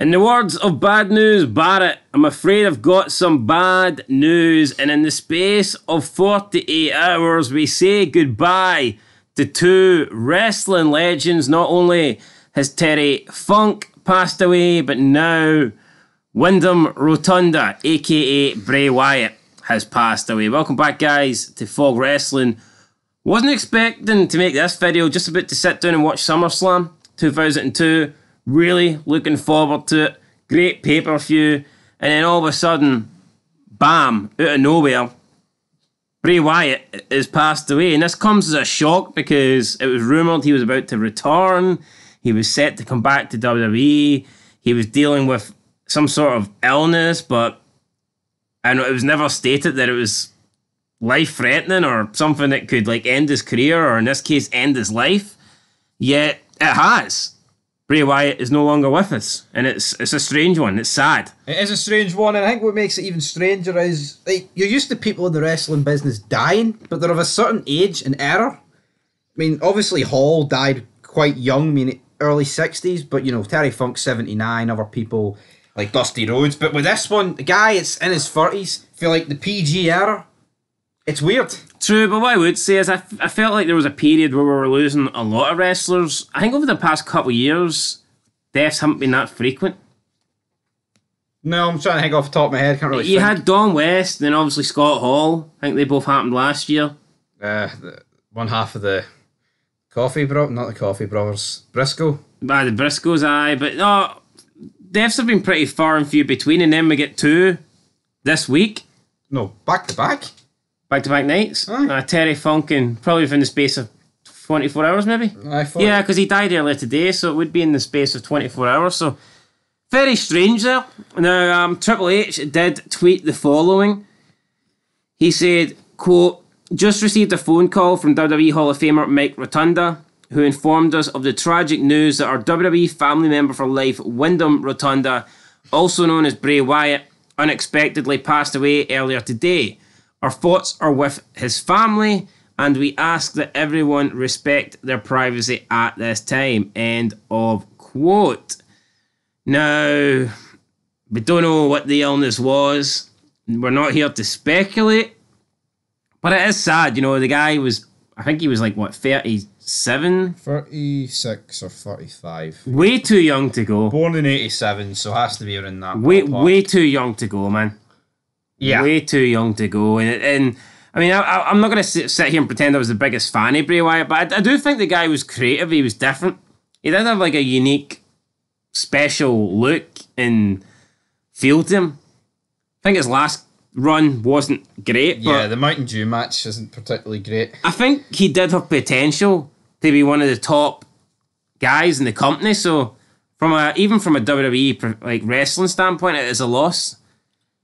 In the words of Bad News Barrett, I'm afraid I've got some bad news, and in the space of 48 hours, we say goodbye to two wrestling legends. Not only has Terry Funk passed away, but now Wyndham Rotunda, aka Bray Wyatt, has passed away. Welcome back, guys, to Fog Wrestling. Wasn't expecting to make this video, just about to sit down and watch SummerSlam 2002 Really looking forward to it. Great pay per view. And then all of a sudden, bam, out of nowhere, Bray Wyatt has passed away. And this comes as a shock because it was rumoured he was about to return. He was set to come back to WWE. He was dealing with some sort of illness, but I know it was never stated that it was life threatening or something that could like end his career or in this case end his life. Yet it has. Bray Wyatt is no longer with us, and it's it's a strange one. It's sad. It is a strange one, and I think what makes it even stranger is like you're used to people in the wrestling business dying, but they're of a certain age and era. I mean, obviously Hall died quite young, I mean early sixties, but you know Terry Funk seventy nine, other people like Dusty Rhodes, but with this one, the guy it's in his thirties. Feel like the PG era. It's weird. True, but what I would say is I, f- I felt like there was a period where we were losing a lot of wrestlers. I think over the past couple of years, deaths haven't been that frequent. No, I'm trying to think off the top of my head. Can't really. You think. had Don West, then obviously Scott Hall. I think they both happened last year. uh, the, one half of the coffee bro, not the coffee brothers, Briscoe. By the Briscoes, aye, but no, deaths have been pretty far and few between, and then we get two this week, No, back to back. Back to back nights. Aye. Uh, Terry Funkin, probably within the space of 24 hours, maybe. I thought. Yeah, because he died earlier today, so it would be in the space of 24 hours. So very strange there. Now, um, Triple H did tweet the following. He said, quote, just received a phone call from WWE Hall of Famer Mike Rotunda, who informed us of the tragic news that our WWE family member for life, Wyndham Rotunda, also known as Bray Wyatt, unexpectedly passed away earlier today. Our thoughts are with his family, and we ask that everyone respect their privacy at this time. End of quote. Now, we don't know what the illness was. We're not here to speculate, but it is sad. You know, the guy was, I think he was like, what, 37? 36 or 35. Way too young to go. Born in 87, so has to be around that. Way, ballpark. way too young to go, man. Yeah. Way too young to go. And, and I mean, I, I'm not going to sit, here and pretend I was the biggest fan of Bray Wyatt, but I, I do think the guy was creative. He was different. He did have like a unique, special look and feel to him. I think his last run wasn't great, but yeah, the Mountain Dew match isn't particularly great. I think he did have potential to be one of the top guys in the company. So, from a even from a WWE like wrestling standpoint, it is a loss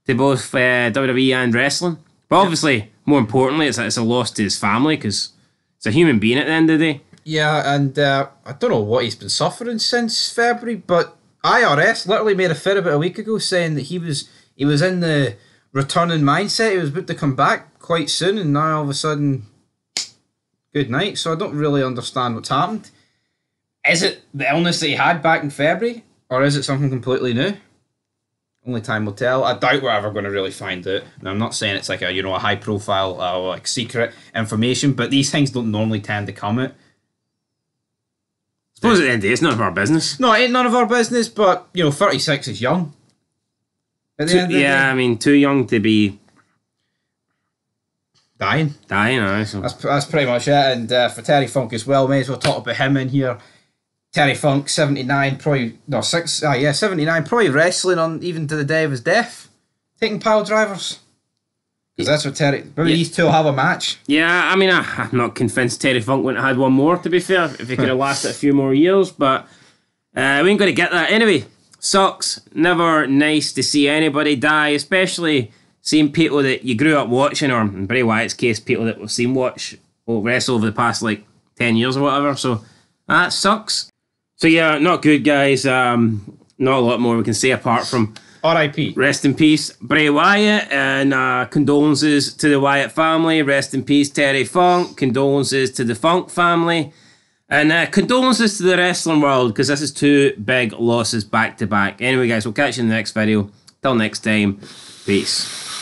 to both uh, WWE and wrestling. But obviously, more importantly, it's a, it's a loss to his family because it's a human being at the end of the day. Yeah, and uh, I don't know what he's been suffering since February, but IRS literally made a fit about a week ago saying that he was he was in the returning mindset. He was about to come back quite soon, and now all of a sudden, good night. So I don't really understand what's happened. Is it the illness that he had back in February, or is it something completely new? Only time will tell. I doubt we're ever going to really find out. Now, I'm not saying it's like a you know a high profile uh, like secret information, but these things don't normally tend to come out. Suppose at the end of the day, it's none of our business. No, it ain't none of our business, but you know, 36 is young. At the Too- end of the yeah, I mean, too young to be dying. dying. aye, so. That's that's pretty much it. And uh, for Terry Funk as well, may as well talk about him in here. Terry Funk, 79, probably, no, six, ah, yeah, 79, probably wrestling on even to the day of his death, taking pile drivers. Because that's what Terry, maybe Yeah. these two will have a match. Yeah, I mean, I, I'm not convinced Terry Funk wouldn't have had one more, to be fair, if he could have lasted a few more years, but uh, we ain't going to get that. Anyway, sucks. Never nice to see anybody die, especially seeing people that you grew up watching, or in Bray Wyatt's case, people that we've seen watch or wrestle over the past like 10 years or whatever. So that sucks. So yeah, not good, guys. Um, not a lot more we can say apart from R.I.P. Rest in peace, Bray Wyatt, and uh, condolences to the Wyatt family. Rest in peace, Terry Funk. Condolences to the Funk family. And uh, condolences to the wrestling world because this is two big losses back to back. Anyway, guys, we'll catch you in the next video. Till next time, peace.